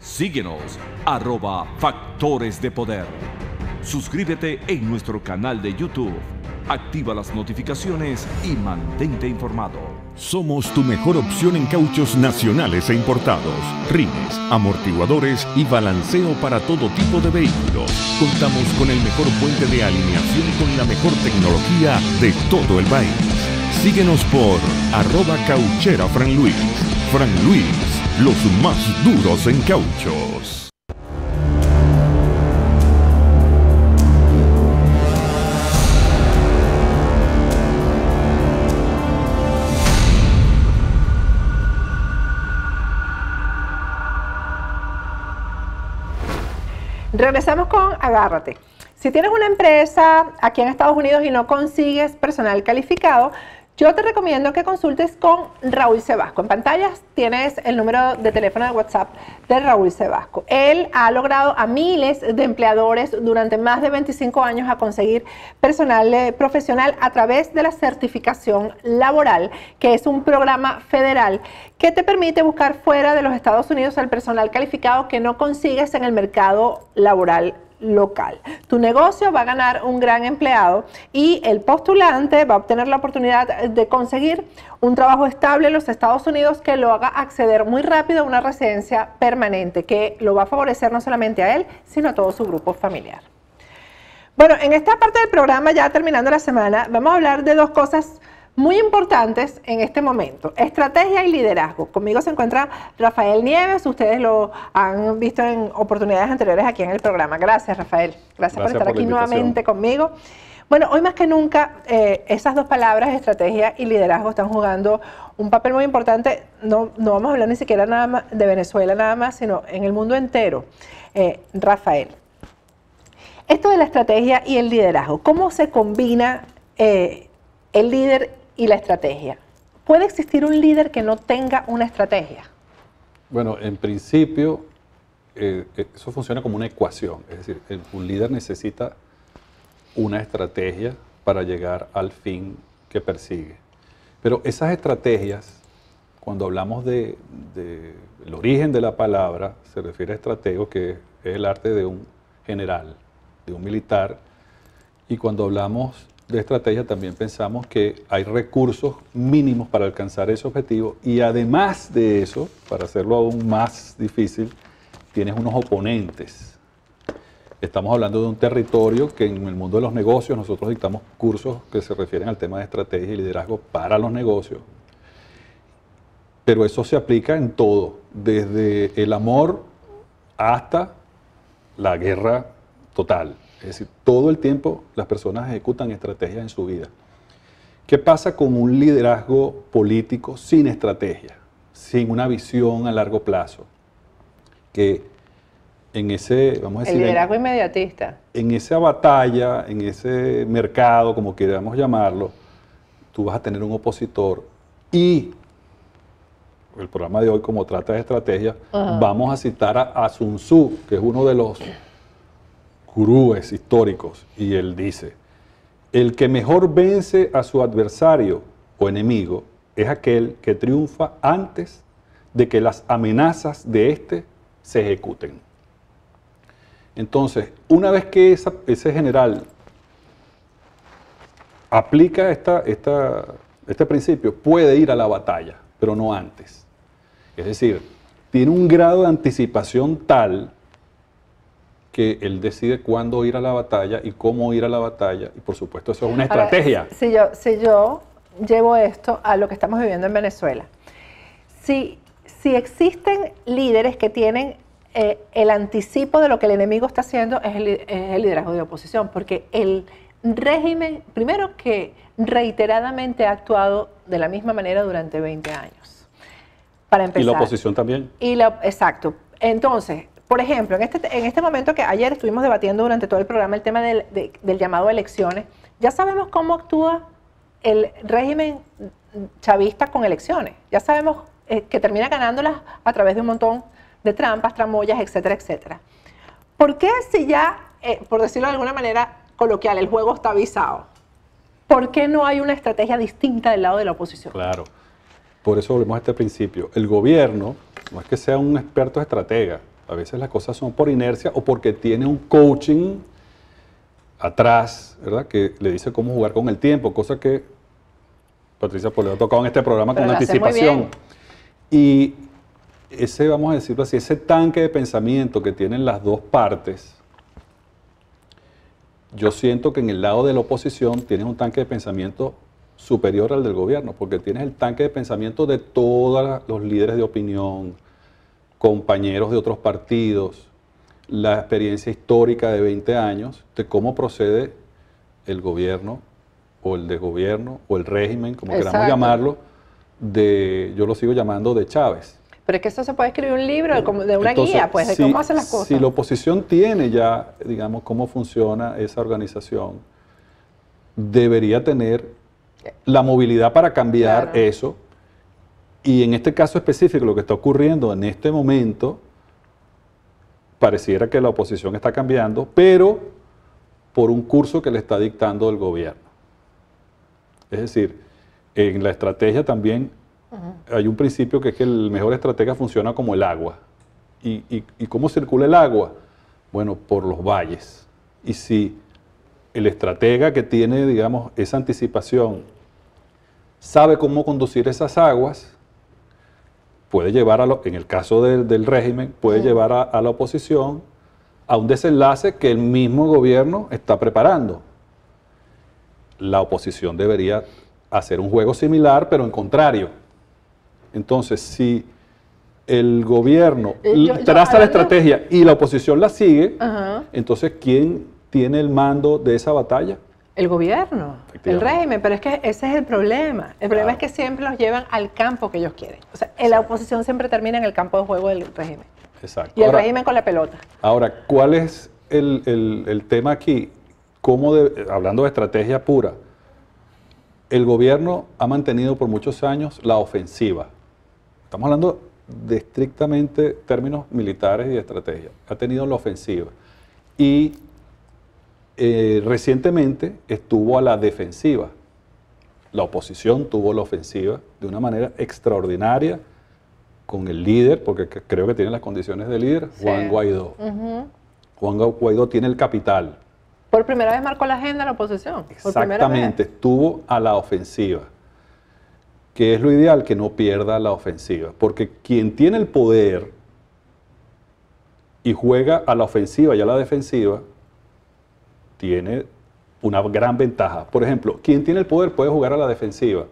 Síguenos, arroba Factores de Poder. Suscríbete en nuestro canal de YouTube. Activa las notificaciones y mantente informado. Somos tu mejor opción en cauchos nacionales e importados, rines, amortiguadores y balanceo para todo tipo de vehículos. Contamos con el mejor puente de alineación con la mejor tecnología de todo el país. Síguenos por arroba cauchera Fran Luis. Fran Luis, los más duros en cauchos. Regresamos con Agárrate. Si tienes una empresa aquí en Estados Unidos y no consigues personal calificado, yo te recomiendo que consultes con Raúl Sebasco. En pantallas tienes el número de teléfono de WhatsApp de Raúl Sebasco. Él ha logrado a miles de empleadores durante más de 25 años a conseguir personal eh, profesional a través de la certificación laboral, que es un programa federal que te permite buscar fuera de los Estados Unidos al personal calificado que no consigues en el mercado laboral local. Tu negocio va a ganar un gran empleado y el postulante va a obtener la oportunidad de conseguir un trabajo estable en los Estados Unidos que lo haga acceder muy rápido a una residencia permanente, que lo va a favorecer no solamente a él, sino a todo su grupo familiar. Bueno, en esta parte del programa, ya terminando la semana, vamos a hablar de dos cosas muy importantes en este momento, estrategia y liderazgo. Conmigo se encuentra Rafael Nieves, ustedes lo han visto en oportunidades anteriores aquí en el programa. Gracias, Rafael. Gracias, por estar aquí nuevamente conmigo. Bueno, hoy más que nunca, eh, esas dos palabras, estrategia y liderazgo, están jugando un papel muy importante. No, no vamos a hablar ni siquiera nada más de Venezuela nada más, sino en el mundo entero. Eh, Rafael, esto de la estrategia y el liderazgo, ¿cómo se combina eh, el líder y la estrategia. ¿Puede existir un líder que no tenga una estrategia? Bueno, en principio, eh, eh, eso funciona como una ecuación. Es decir, un líder necesita una estrategia para llegar al fin que persigue. Pero esas estrategias, cuando hablamos del de, origen de la palabra, se refiere a estratego, que es el arte de un general, de un militar. Y cuando hablamos de estrategia también pensamos que hay recursos mínimos para alcanzar ese objetivo y además de eso, para hacerlo aún más difícil, tienes unos oponentes. Estamos hablando de un territorio que en el mundo de los negocios nosotros dictamos cursos que se refieren al tema de estrategia y liderazgo para los negocios. Pero eso se aplica en todo, desde el amor hasta la guerra total. Es decir, todo el tiempo las personas ejecutan estrategias en su vida. ¿Qué pasa con un liderazgo político sin estrategia, sin una visión a largo plazo? Que en ese, vamos a decir... El liderazgo inmediatista. En esa batalla, en ese mercado, como queramos llamarlo, tú vas a tener un opositor y el programa de hoy, como trata de estrategia, vamos a citar a, a Sun Tzu, que es uno de los gurúes históricos y él dice, el que mejor vence a su adversario o enemigo es aquel que triunfa antes de que las amenazas de éste se ejecuten. Entonces, una vez que ese general aplica esta, este principio, puede ir a la batalla, pero no antes. Es decir, tiene un grado de anticipación tal que él decide cuándo ir a la batalla y cómo ir a la batalla. Y por supuesto eso es una estrategia. si, yo, si yo llevo esto a lo que estamos viviendo en Venezuela, si, si existen líderes que tienen eh, el anticipo de lo que el enemigo está haciendo, es el, es el liderazgo de oposición, porque el régimen, primero que reiteradamente ha actuado de la misma manera durante 20 años. Para empezar. Y la oposición también. Y la, exacto. Entonces, por ejemplo, en este, en este momento que ayer estuvimos debatiendo durante todo el programa el tema del, llamado a elecciones, ya sabemos cómo actúa el régimen chavista con elecciones. Ya sabemos eh, que termina ganándolas a través de un montón de trampas, tramoyas, etcétera, etcétera. ¿Por qué si ya, eh, por decirlo de alguna manera coloquial, el juego está avisado? ¿Por qué no hay una estrategia distinta del lado de la oposición? Claro. Por eso volvemos a este principio. El gobierno no es que sea un experto estratega, A veces las cosas son por inercia o porque tiene un coaching atrás, ¿verdad? Que le dice cómo jugar con el tiempo, cosa que Patricia le ha tocado en este programa Pero con anticipación. Y ese, vamos a decirlo así, ese tanque de pensamiento que tienen las dos partes, yo siento que en el lado de la oposición tienes un tanque de pensamiento superior al del gobierno, porque tienes el tanque de pensamiento de todos los líderes de opinión, compañeros de otros partidos, la experiencia histórica de 20 años de cómo procede el gobierno o el desgobierno o el régimen, como queramos llamarlo, de, yo lo sigo llamando de Chávez. Pero es que eso se puede escribir un libro de, una Entonces, guía, pues, de si- cómo hacer las cosas. Si la oposición tiene ya, digamos, cómo funciona esa organización, debería tener la movilidad para cambiar Claro. eso. Y en este caso específico, lo que está ocurriendo en este momento, pareciera que la oposición está cambiando, pero por un curso que le está dictando el gobierno. Es decir, en la estrategia también hay un principio que es que el mejor estratega funciona como el agua. ¿Y, y- y cómo circula el agua? Bueno, por los valles. Y si el estratega que tiene, digamos, esa anticipación sabe cómo conducir esas aguas, puede llevar, a lo- en el caso del, del régimen, puede llevar a, a la oposición a un desenlace que el mismo gobierno está preparando. La oposición debería hacer un juego similar, pero en contrario. Entonces, si el gobierno Eh, yo- yo traza la estrategia y la oposición la sigue, Ajá. entonces, ¿quién tiene el mando de esa batalla? El gobierno, el régimen, pero es que ese es el problema. El problema Claro. es que siempre los llevan al campo que ellos quieren. O sea, la oposición siempre termina en el campo de juego del régimen. Exacto. Y el Ahora- régimen con la pelota. Ahora, ¿cuál es el, el- el tema aquí? ¿Cómo de- hablando de estrategia pura, el gobierno ha mantenido por muchos años la ofensiva. Estamos hablando de estrictamente términos militares y de estrategia. Ha tenido la ofensiva. Y eh, recientemente estuvo a la defensiva. La oposición tuvo la ofensiva de una manera extraordinaria con el líder, porque creo que tiene las condiciones de líder, Sí. Juan Guaidó. Juan Guaidó tiene el capital. Por primera vez marcó la agenda la oposición. Exactamente, estuvo a la ofensiva. Que es lo ideal, que no pierda la ofensiva. Porque quien tiene el poder y juega a la ofensiva y a la defensiva, tiene una gran ventaja. Por ejemplo, quien tiene el poder puede jugar a la defensiva.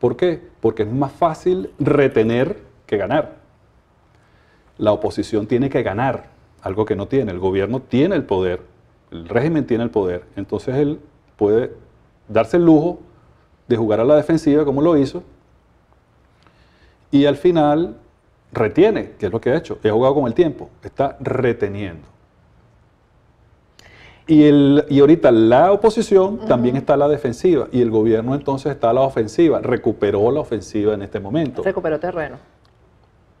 ¿Por qué? Porque es más fácil retener que ganar. La oposición tiene que ganar, algo que no tiene. El gobierno tiene el poder, el régimen tiene el poder. Entonces él puede darse el lujo de jugar a la defensiva como lo hizo y al final retiene, que es lo que ha hecho. Ha jugado con el tiempo, está reteniendo. Y, el, y ahorita la oposición también está a la defensiva y el gobierno entonces está a la ofensiva, recuperó la ofensiva en este momento. Recuperó terreno.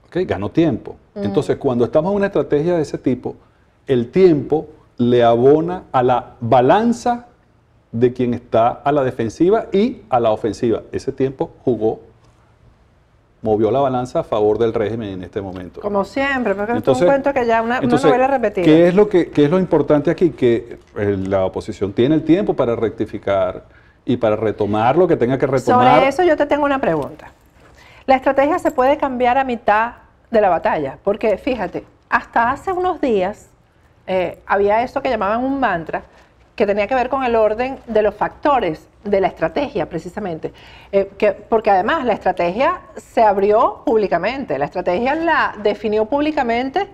¿ok? Ganó tiempo. Entonces, cuando estamos en una estrategia de ese tipo, el tiempo le abona a la balanza de quien está a la defensiva y a la ofensiva. Ese tiempo jugó, movió la balanza a favor del régimen en este momento. Como siempre, porque esto es un cuento que ya una, una entonces, novela repetida. ¿qué es, lo que, qué es lo importante aquí? Que eh, la oposición tiene el tiempo para rectificar y para retomar lo que tenga que retomar. Sobre eso yo te tengo una pregunta. La estrategia se puede cambiar a mitad de la batalla, porque fíjate, hasta hace unos días eh, había eso que llamaban un mantra, que tenía que ver con el orden de los factores de la estrategia, precisamente. Eh, que, porque además la estrategia se abrió públicamente, la estrategia la definió públicamente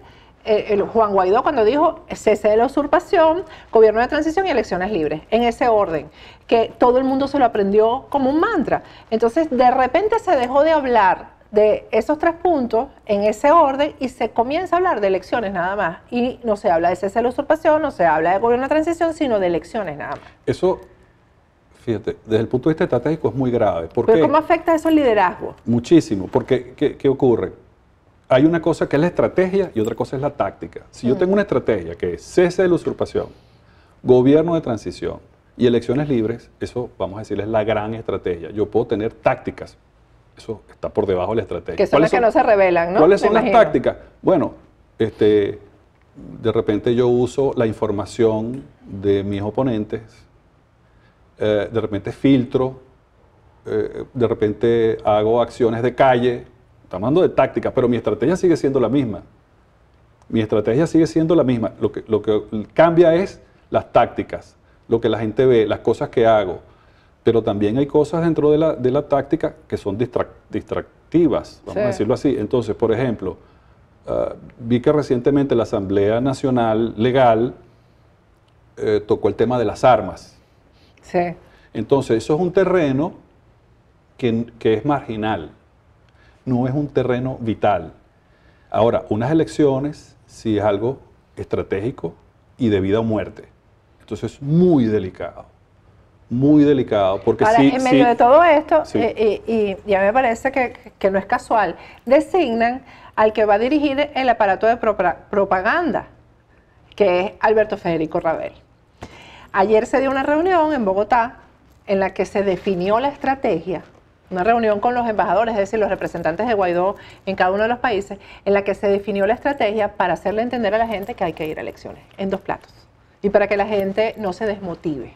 eh, Juan Guaidó cuando dijo cese de la usurpación, gobierno de transición y elecciones libres, en ese orden, que todo el mundo se lo aprendió como un mantra. Entonces, de repente se dejó de hablar de esos tres puntos en ese orden y se comienza a hablar de elecciones nada más. Y no se habla de cese de la usurpación, no se habla de gobierno de transición, sino de elecciones nada más. Eso, fíjate, desde el punto de vista estratégico es muy grave. ¿Por Pero qué? ¿cómo afecta eso al liderazgo? Muchísimo, porque ¿qué, qué ocurre? Hay una cosa que es la estrategia y otra cosa es la táctica. Si yo tengo una estrategia que es cese de la usurpación, gobierno de transición y elecciones libres, eso vamos a decir es la gran estrategia. Yo puedo tener tácticas, eso está por debajo de la estrategia. Que son las ¿Cuáles que no se revelan, ¿no? ¿Cuáles Me son las tácticas? Bueno, este, de repente yo uso la información de mis oponentes, eh, de repente filtro, eh, de repente hago acciones de calle, estamos hablando de táctica, pero mi estrategia sigue siendo la misma. Mi estrategia sigue siendo la misma. Lo que, lo que cambia es las tácticas, lo que la gente ve, las cosas que hago. Pero también hay cosas dentro de la, de la táctica que son distractivas, vamos a decirlo así. Entonces, por ejemplo, ah, vi que recientemente la Asamblea Nacional Legal eh, tocó el tema de las armas. Sí. Entonces, eso es un terreno que, que es marginal, no es un terreno vital. Ahora, unas elecciones sí es algo estratégico y de vida o muerte. Entonces es muy delicado, muy delicado. Porque Ahora, sí, en medio sí- de todo esto, Sí. eh, y, y ya me parece que, que no es casual, designan al que va a dirigir el aparato de propa- propaganda, que es Alberto Federico Rabel. Ayer se dio una reunión en Bogotá en la que se definió la estrategia, una reunión con los embajadores, es decir, los representantes de Guaidó en cada uno de los países, en la que se definió la estrategia para hacerle entender a la gente que hay que ir a elecciones, en dos platos, y para que la gente no se desmotive.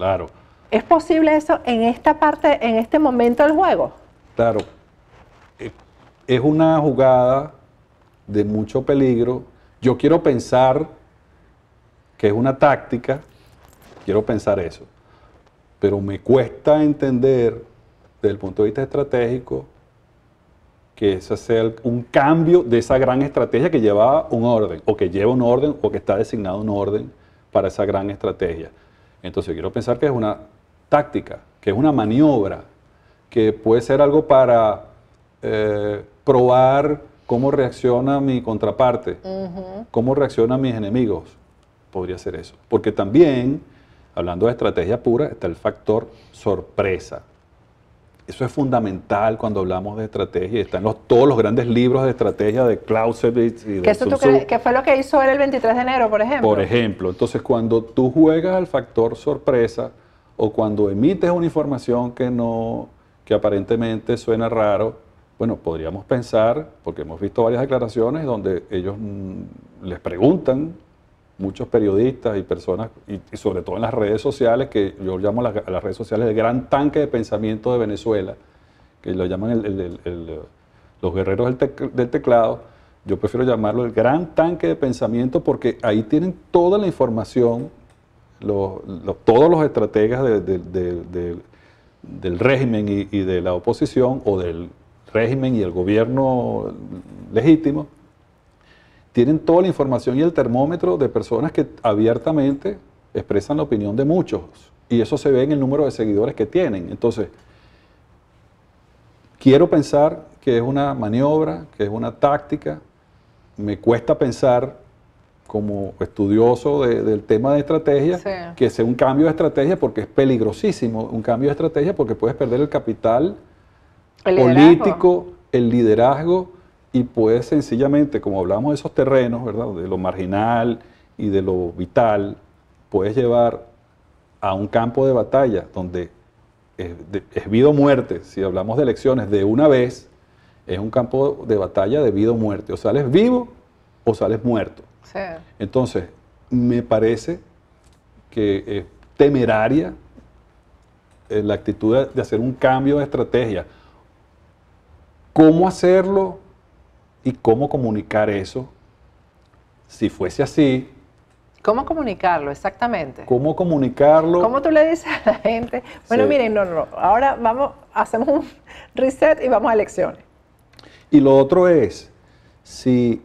Claro, ¿Es posible eso en esta parte, en este momento del juego? claro. Eh, Es una jugada de mucho peligro. Yo quiero pensar que es una táctica, quiero pensar eso, pero me cuesta entender desde el punto de vista estratégico que ese sea un cambio de esa gran estrategia que llevaba un orden, o que lleva un orden, o que está designado un orden para esa gran estrategia. Entonces quiero pensar que es una táctica, que es una maniobra, que puede ser algo para eh, probar cómo reacciona mi contraparte, cómo reaccionan mis enemigos. Podría ser eso. Porque también, hablando de estrategia pura, está el factor sorpresa. Eso es fundamental cuando hablamos de estrategia. Están los, todos los grandes libros de estrategia de Clausewitz y de ¿Que eso tú Sun Tzu. crees- que fue lo que hizo él el 23 de enero, por ejemplo? Por ejemplo, entonces cuando tú juegas al factor sorpresa o cuando emites una información que no, que aparentemente suena raro, bueno, podríamos pensar, porque hemos visto varias declaraciones donde ellos mm, les preguntan, muchos periodistas y personas, y, y sobre todo en las redes sociales, que yo llamo las, las redes sociales el gran tanque de pensamiento de Venezuela, que lo llaman el- el- el- los guerreros del, del teclado, yo prefiero llamarlo el gran tanque de pensamiento porque ahí tienen toda la información, todos los estrategas de- de- de- de- del régimen y de la oposición o del régimen y el gobierno legítimo, tienen toda la información y el termómetro de personas que abiertamente expresan la opinión de muchos. Y eso se ve en el número de seguidores que tienen. Entonces, quiero pensar que es una maniobra, que es una táctica. Me cuesta pensar como estudioso de- del tema de estrategia, Sí. que sea un cambio de estrategia porque es peligrosísimo, un cambio de estrategia porque puedes perder el capital El político, el liderazgo y puedes sencillamente, como hablamos de esos terrenos, ¿verdad? De lo marginal y de lo vital, puedes llevar a un campo de batalla donde es, de- es vida o muerte. Si hablamos de elecciones de una vez, es un campo de batalla de vida o muerte. O sales vivo o sales muerto. Sí. Entonces, me parece que es temeraria eh, la actitud de hacer un cambio de estrategia. ¿Cómo hacerlo y cómo comunicar eso? Si fuese así, ¿Cómo comunicarlo exactamente? ¿cómo comunicarlo? ¿Cómo tú le dices a la gente? Bueno, Sí. miren, no, no, ahora vamos, hacemos un reset y vamos a elecciones. Y lo otro es, si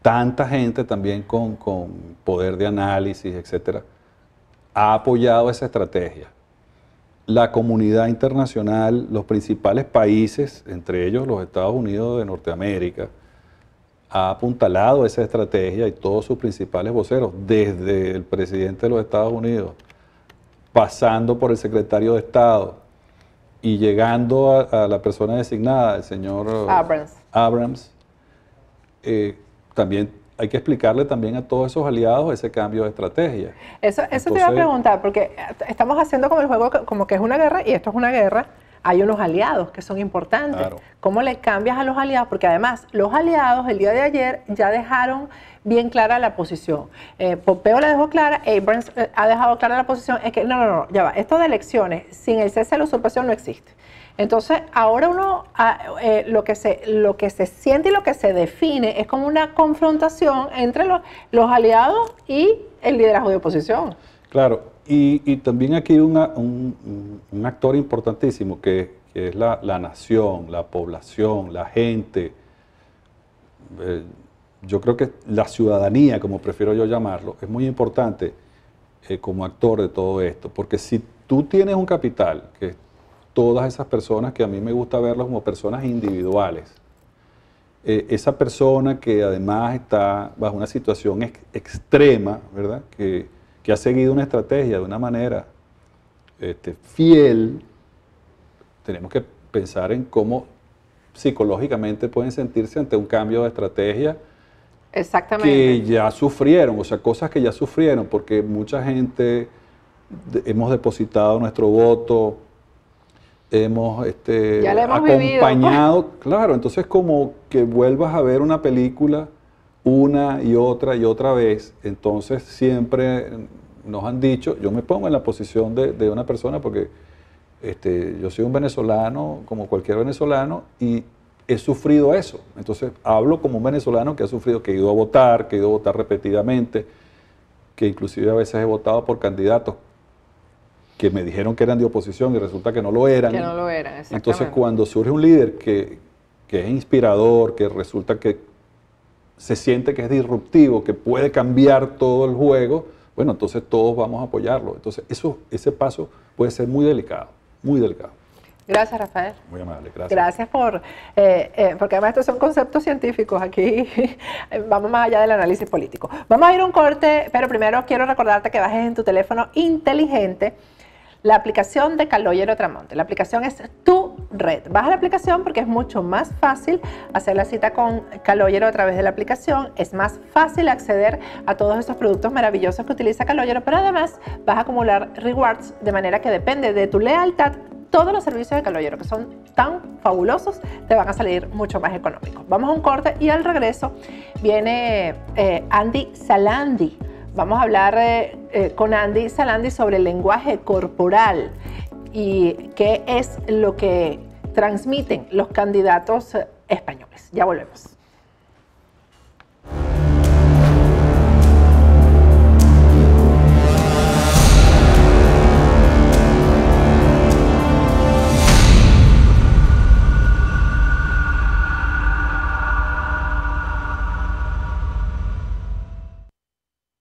tanta gente también con, con poder de análisis, etcétera, ha apoyado esa estrategia, la comunidad internacional, los principales países, entre ellos los Estados Unidos de Norteamérica, ha apuntalado esa estrategia y todos sus principales voceros, desde el presidente de los Estados Unidos, pasando por el secretario de Estado y llegando a, a la persona designada, el señor eh, Abrams. Abrams, eh, también hay que explicarle también a todos esos aliados ese cambio de estrategia. Eso, eso te iba a preguntar, porque estamos haciendo como el juego, como que es una guerra, y esto es una guerra, hay unos aliados que son importantes. Claro. ¿Cómo le cambias a los aliados? Porque además los aliados el día de ayer ya dejaron bien clara la posición. Eh, Pompeo la dejó clara, Abrams eh, ha dejado clara la posición. Es que no, no, no, ya va. Esto de elecciones sin el cese de la usurpación no existe. Entonces, ahora uno, ah, eh, lo, que se, lo que se siente y lo que se define es como una confrontación entre los, los aliados y el liderazgo de oposición. Claro, y, también aquí un, actor importantísimo que, es la, nación, la población, la gente. Eh, yo creo que la ciudadanía, como prefiero yo llamarlo, es muy importante eh, como actor de todo esto, porque si tú tienes un capital, que todas esas personas que a mí me gusta verlos como personas individuales, eh, esa persona que además está bajo una situación ex- extrema, ¿verdad? Que, que ha seguido una estrategia de una manera este, fiel, tenemos que pensar en cómo psicológicamente pueden sentirse ante un cambio de estrategia Exactamente. que ya sufrieron, o sea, cosas que ya sufrieron, porque mucha gente hemos depositado nuestro voto, hemos, este, vivido, acompañado, claro, entonces como que vuelvas a ver una película una y otra y otra vez, entonces siempre nos han dicho, yo me pongo en la posición de, de una persona porque este, yo soy un venezolano como cualquier venezolano y he sufrido eso. Entonces hablo como un venezolano que ha sufrido, que he ido a votar, que he ido a votar repetidamente, que inclusive a veces he votado por candidatos que me dijeron que eran de oposición y resulta que no lo eran. que no lo eran, Entonces cuando surge un líder que, que es inspirador, que resulta que se siente que es disruptivo, que puede cambiar todo el juego, bueno, entonces todos vamos a apoyarlo. Entonces eso, ese paso puede ser muy delicado, muy delicado. Gracias, Rafael. Muy amable, gracias. Gracias por, eh, eh, porque además estos son conceptos científicos, aquí vamos más allá del análisis político. Vamos a ir a un corte, pero primero quiero recordarte que bajes en tu teléfono inteligente la aplicación de Caloyero Tramonte. La aplicación es tu red. Baja la aplicación porque es mucho más fácil hacer la cita con Caloyero a través de la aplicación. Es más fácil acceder a todos esos productos maravillosos que utiliza Caloyero, pero además vas a acumular rewards de manera que depende de tu lealtad todos los servicios de Caloyero que son tan fabulosos te van a salir mucho más económicos. Vamos a un corte y al regreso viene eh, Andy Salandi. Vamos a hablar eh, eh, con Andy Salandi sobre el lenguaje corporal y qué es lo que transmiten los candidatos eh, españoles. Ya volvemos.